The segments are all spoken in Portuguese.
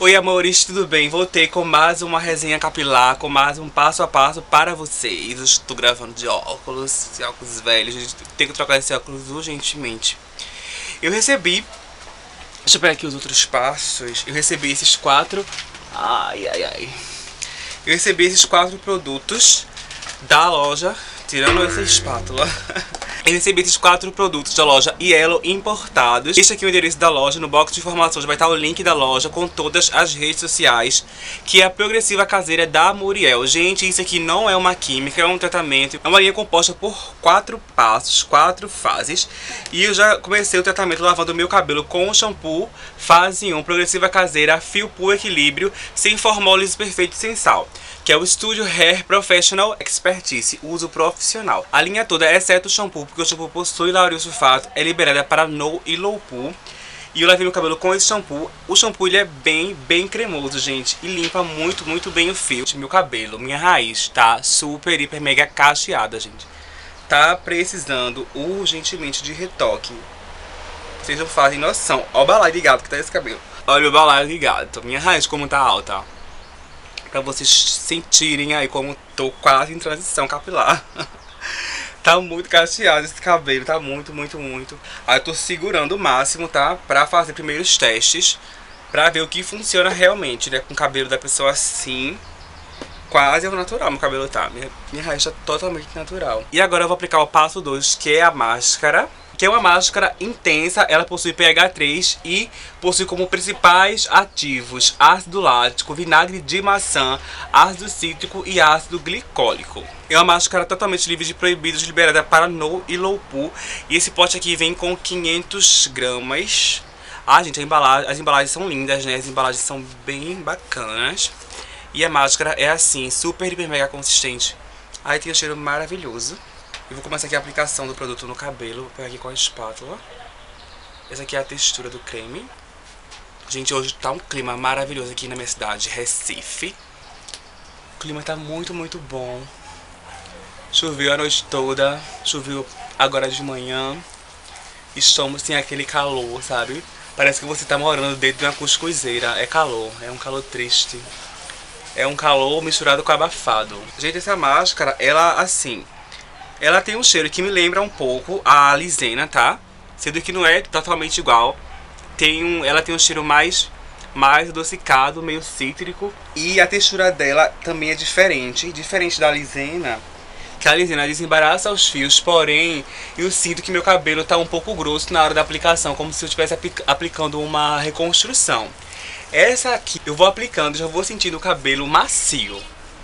Oi amores, tudo bem? Voltei com mais uma resenha capilar, com mais um passo a passo para vocês. Eu estou gravando de óculos, óculos velhos, tenho que trocar esse óculos urgentemente. Eu recebi, deixa eu pegar aqui os outros passos, eu recebi esses quatro, ai ai ai. Eu recebi esses quatro produtos da loja, tirando essa espátula. Recebi esses quatro produtos da loja Yellow importados. Este aqui é o endereço da loja. No box de informações vai estar o link da loja com todas as redes sociais. Que é a progressiva caseira da Muriel. Gente, isso aqui não é uma química, é um tratamento. É uma linha composta por quatro passos, quatro fases. E eu já comecei o tratamento lavando meu cabelo com o shampoo fase 1, progressiva caseira, fio puro equilíbrio, sem formólise perfeito sem sal que é o Studio Hair Professional Expertise, uso profissional. A linha toda, exceto o shampoo, porque o shampoo possui lauryl sulfato, é liberada para no e low poo. E eu lavei meu cabelo com esse shampoo. O shampoo ele é bem, bem cremoso, gente. E limpa muito, muito bem o fio. Meu cabelo, minha raiz, tá super, hiper, mega cacheada, gente. Tá precisando urgentemente de retoque. Vocês não fazem noção. Olha o balaio de gato que tá esse cabelo. Olha o balaio de gato. Minha raiz como tá alta, Pra vocês sentirem aí como tô quase em transição capilar. tá muito cacheado esse cabelo, tá muito, muito, muito. Aí eu tô segurando o máximo, tá? Pra fazer primeiros testes. Pra ver o que funciona realmente, né? Com o cabelo da pessoa assim. Quase ao natural meu cabelo tá. Minha, minha raiz tá totalmente natural. E agora eu vou aplicar o passo 2, que é a máscara que é uma máscara intensa, ela possui pH 3 e possui como principais ativos ácido lático, vinagre de maçã, ácido cítrico e ácido glicólico. É uma máscara totalmente livre de proibidos, liberada para no e low poo. E esse pote aqui vem com 500 gramas. Ah, gente, embalagem, as embalagens são lindas, né? As embalagens são bem bacanas. E a máscara é assim, super, hiper, mega consistente. Aí tem um cheiro maravilhoso. E vou começar aqui a aplicação do produto no cabelo. Vou pegar aqui com a espátula. Essa aqui é a textura do creme. Gente, hoje tá um clima maravilhoso aqui na minha cidade, Recife. O clima tá muito, muito bom. Choveu a noite toda, choveu agora de manhã. Estamos sem aquele calor, sabe? Parece que você tá morando dentro de uma cuscuzeira. É calor, é um calor triste. É um calor misturado com abafado. Gente, essa máscara, ela assim, ela tem um cheiro que me lembra um pouco a lisena, tá? Sendo que não é totalmente igual. Tem um, ela tem um cheiro mais mais adocicado, meio cítrico. E a textura dela também é diferente. Diferente da lisena, que a lisena desembaraça os fios, porém eu sinto que meu cabelo tá um pouco grosso na hora da aplicação, como se eu estivesse aplicando uma reconstrução. Essa aqui eu vou aplicando, já vou sentindo o cabelo macio.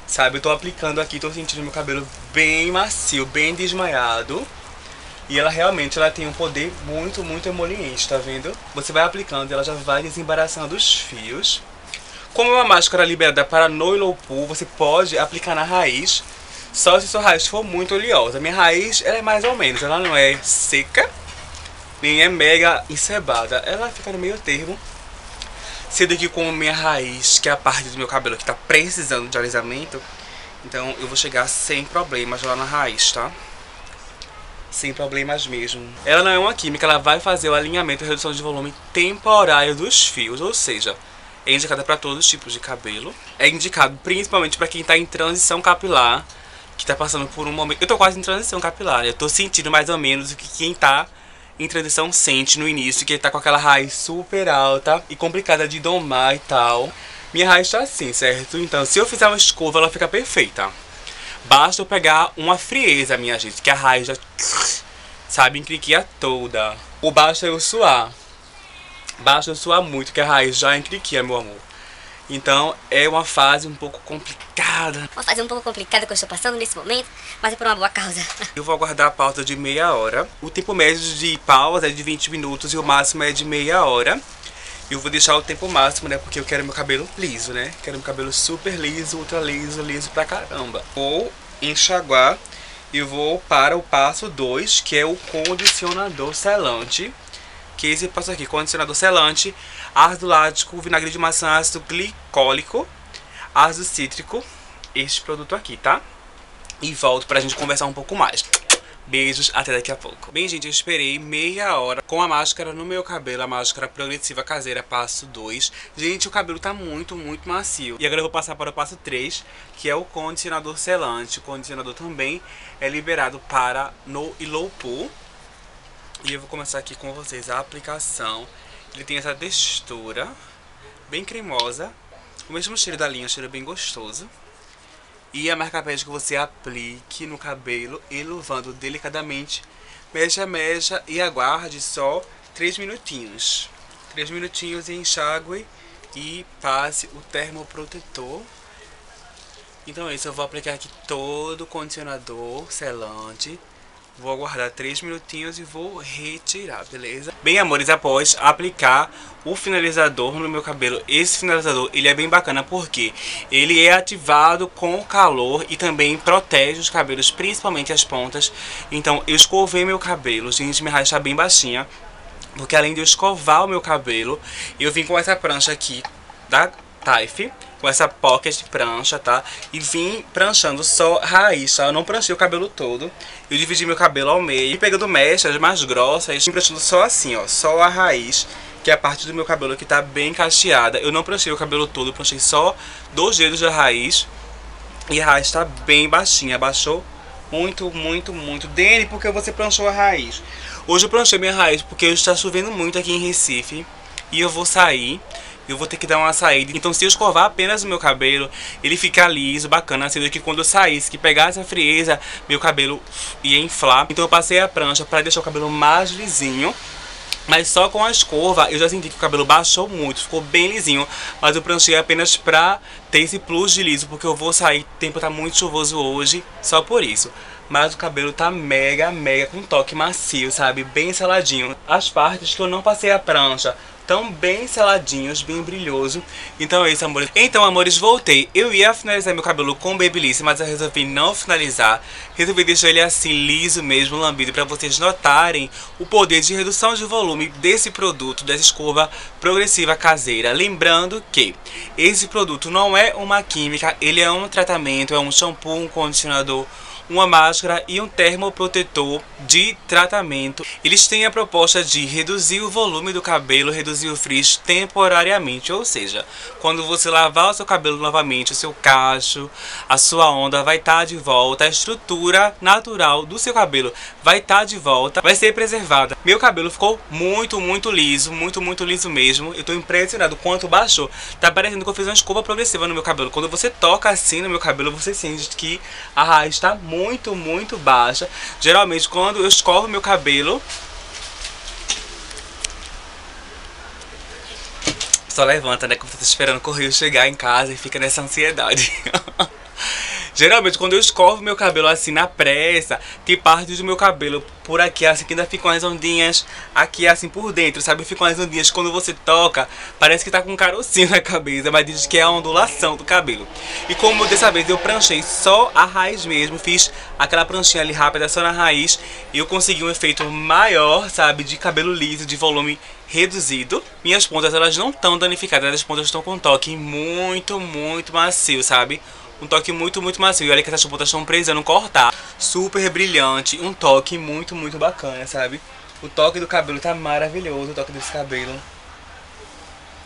Sabe, eu tô aplicando aqui, tô sentindo meu cabelo bem macio, bem desmaiado. E ela realmente ela tem um poder muito, muito emoliente, tá vendo? Você vai aplicando ela já vai desembaraçando os fios. Como é uma máscara liberada para no e pool, você pode aplicar na raiz, só se sua raiz for muito oleosa. Minha raiz ela é mais ou menos, ela não é seca, nem é mega encebada. Ela fica no meio termo. Sendo que com minha raiz, que é a parte do meu cabelo que está precisando de alisamento, então eu vou chegar sem problemas lá na raiz, tá? Sem problemas mesmo. Ela não é uma química, ela vai fazer o alinhamento e redução de volume temporário dos fios, ou seja, é indicada para todos os tipos de cabelo. É indicado principalmente para quem está em transição capilar, que está passando por um momento... Eu tô quase em transição capilar, eu tô sentindo mais ou menos o que quem está transição sente no início, que ele tá com aquela raiz super alta e complicada de domar e tal. Minha raiz tá assim, certo? Então, se eu fizer uma escova, ela fica perfeita. Basta eu pegar uma frieza, minha gente, que a raiz já, sabe, encriquia toda. O basta eu suar. Basta eu suar muito, que a raiz já encriquia, meu amor. Então é uma fase um pouco complicada. Uma fase um pouco complicada que eu estou passando nesse momento, mas é por uma boa causa. Eu vou aguardar a pausa de meia hora. O tempo médio de pausa é de 20 minutos e o máximo é de meia hora. Eu vou deixar o tempo máximo, né? Porque eu quero meu cabelo liso, né? Quero meu cabelo super liso, ultra liso, liso pra caramba. Vou enxaguar e vou para o passo 2, que é o condicionador selante que esse passo aqui, condicionador selante, ácido lático, vinagre de maçã, ácido glicólico, ácido cítrico, este produto aqui, tá? E volto pra gente conversar um pouco mais. Beijos, até daqui a pouco. Bem, gente, eu esperei meia hora com a máscara no meu cabelo, a máscara progressiva caseira, passo 2. Gente, o cabelo tá muito, muito macio. E agora eu vou passar para o passo 3, que é o condicionador selante. O condicionador também é liberado para no e low pool. E eu vou começar aqui com vocês a aplicação. Ele tem essa textura bem cremosa, o mesmo cheiro da linha, um cheiro bem gostoso. E a marca pede que você aplique no cabelo, elevando delicadamente, mexa, mexa e aguarde só 3 minutinhos. 3 minutinhos e enxague e passe o termoprotetor. Então é isso, eu vou aplicar aqui todo o condicionador selante Vou aguardar 3 minutinhos e vou retirar, beleza? Bem, amores, após aplicar o finalizador no meu cabelo, esse finalizador, ele é bem bacana porque ele é ativado com calor e também protege os cabelos, principalmente as pontas. Então, eu escovei meu cabelo, gente, minha raiz está bem baixinha, porque além de eu escovar o meu cabelo, eu vim com essa prancha aqui da Taif, com essa pocket prancha, tá? E vim pranchando só raiz, tá? Eu não pranchei o cabelo todo. Eu dividi meu cabelo ao meio, pegando mechas mais grossas, vim pranchando só assim, ó, só a raiz que é a parte do meu cabelo que tá bem cacheada. Eu não pranchei o cabelo todo, pranchei só dois dedos da raiz. E a raiz tá bem baixinha, baixou muito, muito, muito. Dele, porque você pranchou a raiz. Hoje eu pranchei minha raiz porque está chovendo muito aqui em Recife. E eu vou sair eu vou ter que dar uma saída. Então se eu escovar apenas o meu cabelo, ele fica liso, bacana, sendo que quando eu saísse, que pegasse a frieza, meu cabelo ia inflar. Então eu passei a prancha para deixar o cabelo mais lisinho. Mas só com a escova eu já senti que o cabelo baixou muito, ficou bem lisinho. Mas eu pranchei apenas pra ter esse plus de liso, porque eu vou sair, o tempo tá muito chuvoso hoje, só por isso. Mas o cabelo tá mega, mega com toque macio, sabe? Bem seladinho. As partes que eu não passei a prancha tão bem seladinhos, bem brilhoso. Então é isso, amores. Então, amores, voltei. Eu ia finalizar meu cabelo com Babyliss, mas eu resolvi não finalizar. Resolvi deixar ele assim, liso mesmo, lambido, para vocês notarem o poder de redução de volume desse produto, dessa escova progressiva caseira. Lembrando que esse produto não é uma química, ele é um tratamento, é um shampoo, um condicionador, uma máscara e um termoprotetor de tratamento. Eles têm a proposta de reduzir o volume do cabelo, reduzir o frizz temporariamente, ou seja, quando você lavar o seu cabelo novamente, o seu cacho, a sua onda vai estar tá de volta, a estrutura natural do seu cabelo vai estar tá de volta, vai ser preservada. Meu cabelo ficou muito, muito liso, muito, muito liso mesmo. Eu tô impressionado quanto baixou. Tá parecendo que eu fiz uma escova progressiva no meu cabelo. Quando você toca assim no meu cabelo, você sente que a raiz está muito muito, muito baixa. Geralmente quando eu escovo meu cabelo, só levanta, né? Como tá esperando o correio chegar em casa e fica nessa ansiedade. Geralmente quando eu escovo meu cabelo assim na pressa, tem parte do meu cabelo por aqui assim que ainda ficam as ondinhas aqui assim por dentro, sabe? Ficam as ondinhas quando você toca, parece que tá com um carocinho na cabeça, mas diz que é a ondulação do cabelo. E como dessa vez eu pranchei só a raiz mesmo, fiz aquela pranchinha ali rápida só na raiz, e eu consegui um efeito maior, sabe? De cabelo liso, de volume reduzido. Minhas pontas elas não estão danificadas, as pontas estão com um toque muito, muito macio, sabe? Um toque muito, muito macio. E olha que essas pontas estão precisando cortar. Super brilhante. Um toque muito, muito bacana, sabe? O toque do cabelo tá maravilhoso, o toque desse cabelo.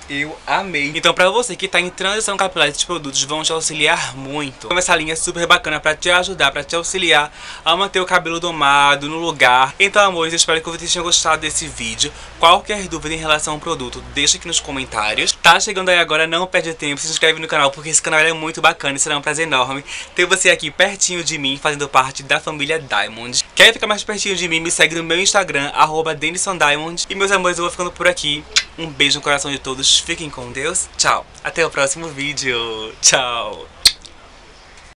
Eu amei. Então pra você que tá em transição capilar, esses produtos vão te auxiliar muito. Então essa linha é super bacana pra te ajudar, pra te auxiliar a manter o cabelo domado no lugar. Então amores, eu espero que vocês tenham gostado desse vídeo. Qualquer dúvida em relação ao produto, deixa aqui nos comentários. Tá chegando aí agora, não perde tempo, se inscreve no canal porque esse canal é muito bacana e será um prazer enorme ter você aqui pertinho de mim, fazendo parte da família Diamond. Quer ficar mais pertinho de mim, me segue no meu Instagram, arroba. E meus amores, eu vou ficando por aqui. Um beijo no coração de todos, fiquem com Deus, tchau. Até o próximo vídeo, tchau.